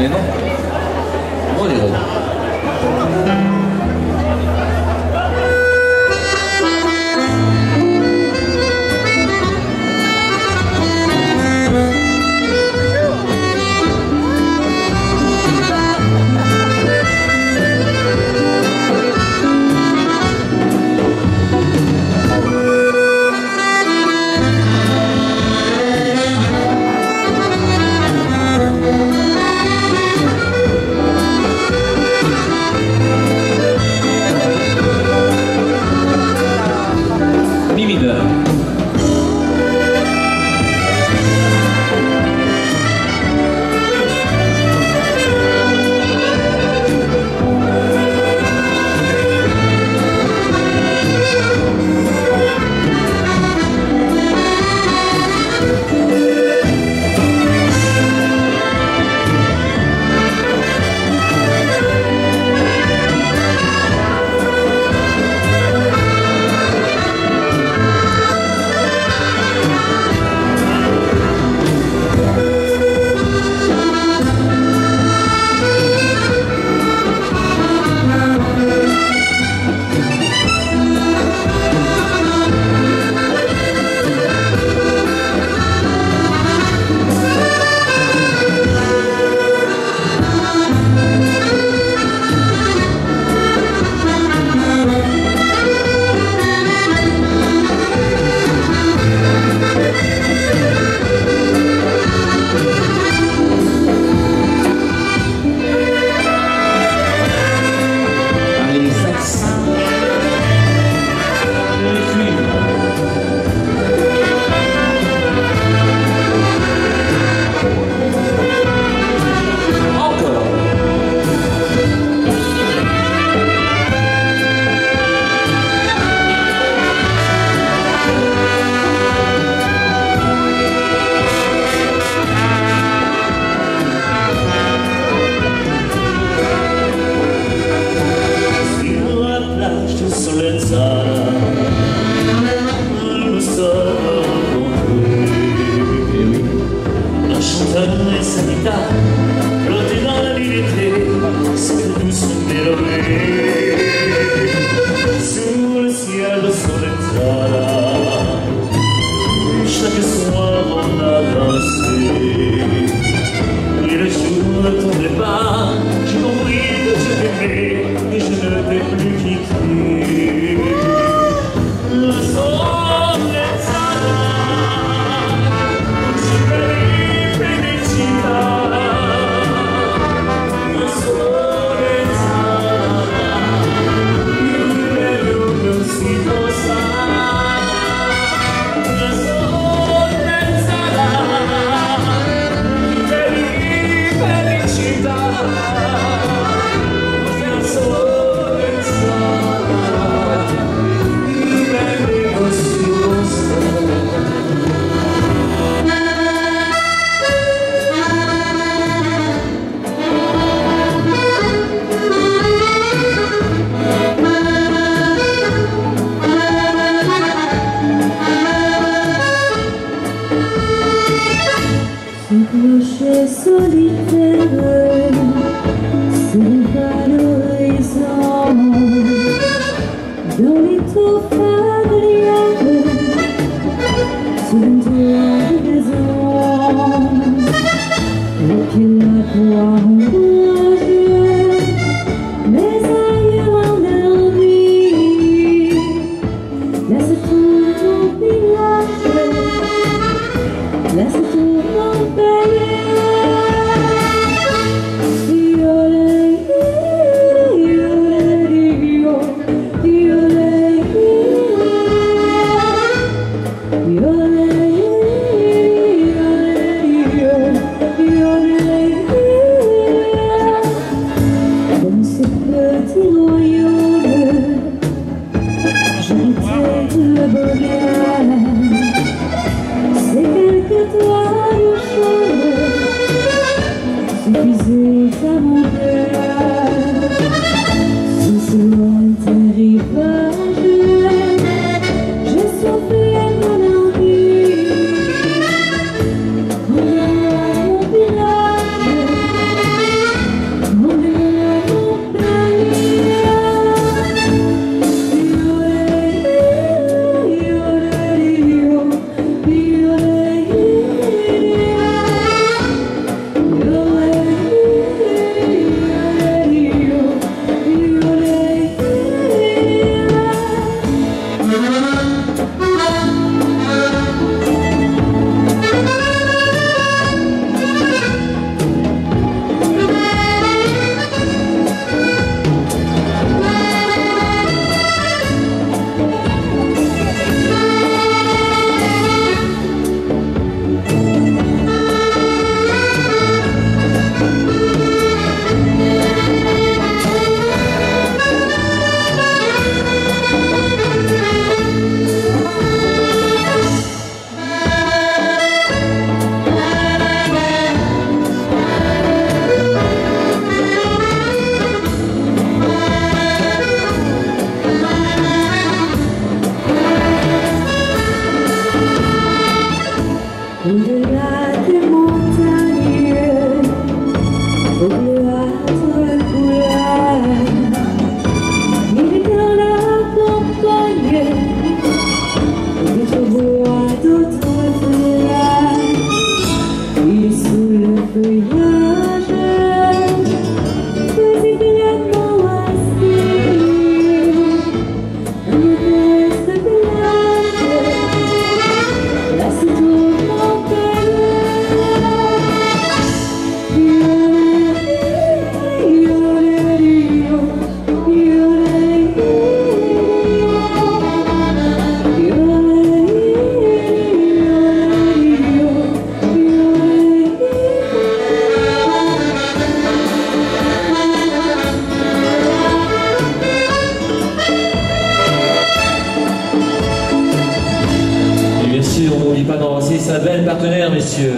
Mais non, Yeah. sanità, proteggerà di te, se tu sembrerai. 순수한 Au-delà des montagnes, au-delà sa belle partenaire, messieurs.